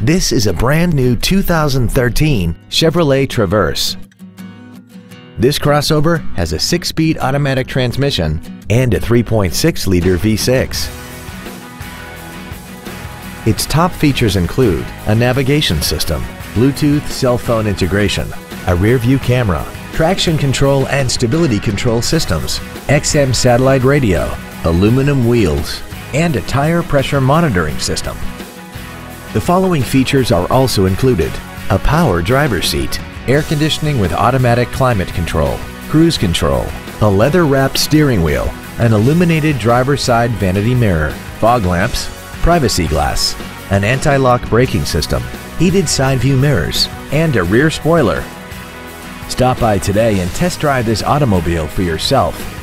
This is a brand new 2013 Chevrolet Traverse. This crossover has a six-speed automatic transmission and a 3.6-liter V6. Its top features include a navigation system, Bluetooth cell phone integration, a rear-view camera, traction control and stability control systems, XM satellite radio, aluminum wheels, and a tire pressure monitoring system. The following features are also included. A power driver seat, air conditioning with automatic climate control, cruise control, a leather-wrapped steering wheel, an illuminated driver's side vanity mirror, fog lamps, privacy glass, an anti-lock braking system, heated side view mirrors, and a rear spoiler. Stop by today and test drive this automobile for yourself.